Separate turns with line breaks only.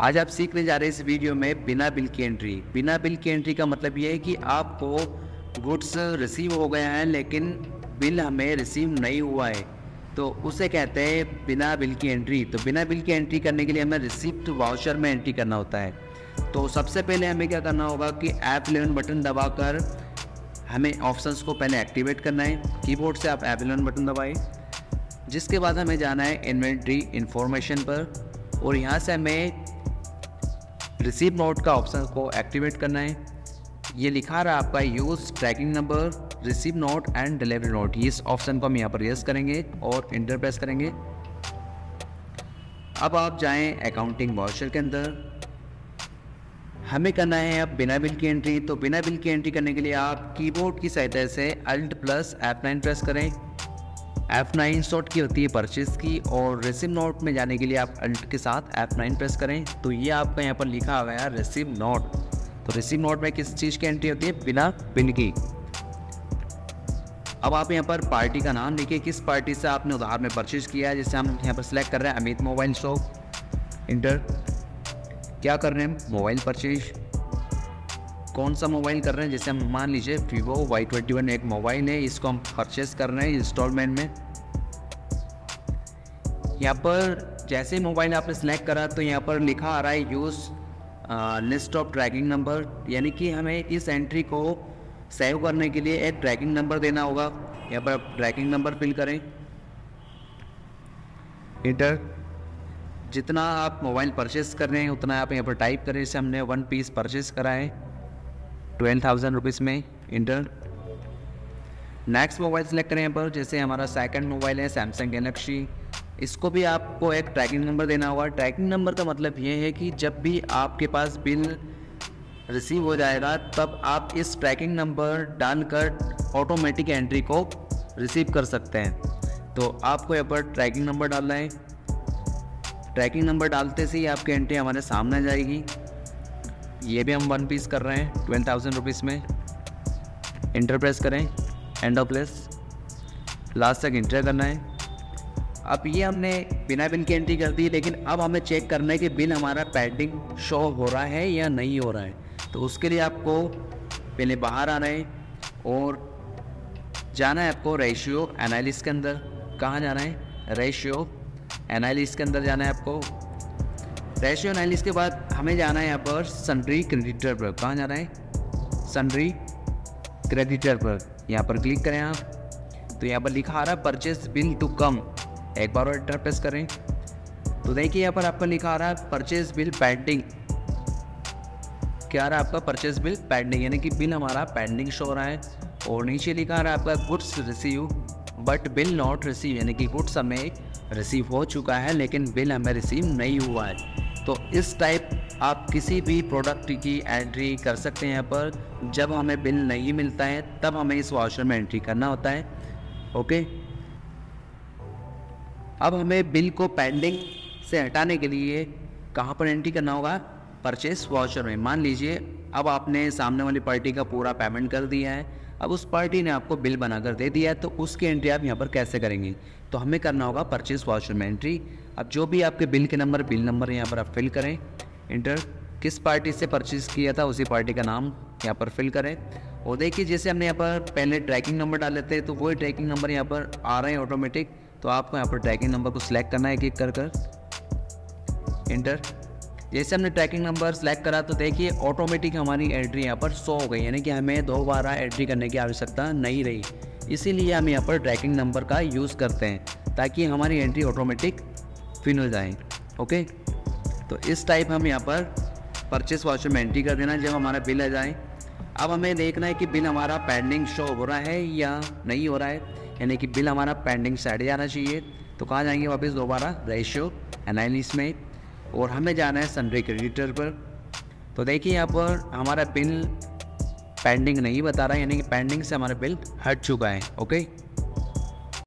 आज आप सीखने जा रहे हैं इस वीडियो में बिना बिल की एंट्री बिना बिल की एंट्री का मतलब ये है कि आपको गुड्स रिसीव हो गया है, लेकिन बिल हमें रिसीव नहीं हुआ है। तो उसे कहते हैं बिना बिल की एंट्री तो बिना बिल की एंट्री करने के लिए हमें रिसिप्ट वाउचर में एंट्री करना होता है। तो सबसे पहले हमें क्या करना होगा कि ऐप इलेवन बटन दबाकर हमें ऑप्शंस को पहले एक्टिवेट करना है। कीबोर्ड से आप ऐप इलेवन बटन दबाएँ, जिसके बाद हमें जाना है इन्वेंट्री इन्फॉर्मेशन पर, और यहाँ से हमें रिसीव नोट का ऑप्शन को एक्टिवेट करना है। ये लिखा रहा है आपका use tracking number receive note and delivery note इस ऑप्शन को हम यहाँ पर यस करेंगे और इंटर प्रेस करेंगे। अब आप जाएँ अकाउंटिंग वाउचर के अंदर। हमें करना है अब बिना बिल की एंट्री तो बिना बिल की एंट्री करने के लिए आप कीबोर्ड की सहायता से alt plus F nine press करें। एफ़ नाइन शॉट की होती है परचेज की और रिसिव नोट में जाने के लिए आप अल्ट के साथ एफ़ नाइन प्रेस करें। तो ये आपका यहाँ पर लिखा हुआ है रिसिव नोट तो रिसिव नोट में किस चीज़ की एंट्री होती है? बिना पिन की। अब आप यहाँ पर पार्टी का नाम लिखिए। किस पार्टी से आपने उधार में परचेज किया है, जैसे हम यहाँ पर सिलेक्ट कर रहे हैं? अमित मोबाइल शॉप इंटर क्या कर रहे हैं? मोबाइल परचेज कौन सा मोबाइल कर रहे हैं? जैसे हम मान लीजिए वीवो वाई ट्वेंटी वन एक मोबाइल है, इसको हम परचेज कर रहे हैं इंस्टॉलमेंट में। यहाँ पर जैसे मोबाइल आपने सेलेक्ट करा तो यहाँ पर लिखा आ रहा है use list of tracking number यानी कि हमें इस एंट्री को सेव करने के लिए एक ट्रैकिंग नंबर देना होगा। यहाँ पर ट्रैकिंग नंबर फिल करें। इंटर जितना आप मोबाइल परचेस कर रहे हैं, उतना आप यहाँ पर टाइप करें। जैसे हमने वन पीस परचेस करा है। ट्वेल्व थाउज़ेंड रुपीज़ में इंटर। नेक्स्ट मोबाइल सेलेक्ट करें यहाँ पर, जैसे हमारा सेकंड मोबाइल है सैमसंग गैलेक्सी इसको भी आपको एक ट्रैकिंग नंबर देना होगा। ट्रैकिंग नंबर का मतलब ये है कि जब भी आपके पास बिल रिसीव हो जाएगा, तब आप इस ट्रैकिंग नंबर डालकर ऑटोमेटिक एंट्री को रिसीव कर सकते हैं। तो आपको यहाँ पर ट्रैकिंग नंबर डालना है। ट्रैकिंग नंबर डालते से ही आपकी एंट्री हमारे सामने जाएगी। ये भी हम वन पीस कर रहे हैं ट्वेल्व थाउज़ेंड रुपीज़ में। इंटर प्रेस करें एंड ऑफ़ प्लेस लास्ट तक इंटर करना है। अब ये हमने बिना बिल की एंट्री कर दी, लेकिन अब हमें चेक करना है कि बिल हमारा पेंडिंग शो हो रहा है या नहीं हो रहा है। तो उसके लिए आपको पहले बाहर आना है और जाना है आपको रेशियो एनालिस के अंदर। कहाँ जाना है? रेशियो एनालिस के अंदर जाना है आपको। रेशियो एनालिस के बाद हमें जाना है यहाँ पर सन्ड्री क्रेडिटर पर। कहाँ जाना है? सन्ड्री क्रेडिटर पर। यहाँ पर क्लिक करें आप। तो यहाँ पर लिखा आ रहा है परचेस बिल टू कम एक बार और एंटर प्रेस करें। तो देखिए यहाँ पर आपका लिखा आ रहा है परचेस बिल पेंडिंग क्या आ रहा है आपका परचेज बिल पेंडिंग यानी कि बिल हमारा पेंडिंग शो हो रहा है। और नीचे लिखा आ रहा है आपका goods receive but bill not receive यानी कि गुड्स हमें रिसीव हो चुका है, लेकिन बिल हमें रिसीव नहीं हुआ है। तो इस टाइप आप किसी भी प्रोडक्ट की एंट्री कर सकते हैं यहाँ पर। जब हमें बिल नहीं मिलता है, तब हमें इस वाशर में एंट्री करना होता है। ओके अब हमें बिल को पेंडिंग से हटाने के लिए कहाँ पर एंट्री करना होगा? परचेस वाउचर में। मान लीजिए, अब आपने सामने वाली पार्टी का पूरा पेमेंट कर दिया है। अब उस पार्टी ने आपको बिल बनाकर दे दिया है तो उसकी एंट्री आप यहाँ पर कैसे करेंगे? तो हमें करना होगा परचेस वाउचर में एंट्री अब जो भी आपके बिल के नंबर बिल नंबर यहाँ पर आप फिल करें। इंटर किस पार्टी से परचेज किया था, उसी पार्टी का नाम यहाँ पर फिल करें। और देखिए, जैसे हमने यहाँ पर पहले ट्रैकिंग नंबर डाल लेते हैं तो वही ट्रैकिंग नंबर यहाँ पर आ रहे हैं ऑटोमेटिक तो आपको यहाँ पर ट्रैकिंग नंबर को सिलेक्ट करना है क्लिक कर कर इंटर जैसे हमने ट्रैकिंग नंबर सेलेक्ट करा तो देखिए ऑटोमेटिक हमारी एंट्री यहाँ पर शो हो गई, यानी कि हमें दोबारा एंट्री करने की आवश्यकता नहीं रही। इसीलिए हम यहाँ पर ट्रैकिंग नंबर का यूज़ करते हैं, ताकि हमारी एंट्री ऑटोमेटिक फिन हो जाए ओके तो इस टाइप हम यहाँ पर परचेस वाउचर में एंट्री कर देना, जब हमारा बिल आ जाए। अब हमें देखना है कि बिल हमारा पेंडिंग शो हो रहा है या नहीं हो रहा है, यानी कि बिल हमारा पेंडिंग साइड जाना चाहिए। तो कहाँ जाएँगे वापस? दोबारा रेशियो एनालिस में। और हमें जाना है सनरे क्रेडिटर पर। तो देखिए यहाँ पर हमारा बिल पेंडिंग नहीं बता रहा है, यानी कि पेंडिंग से हमारा बिल हट चुका है ओके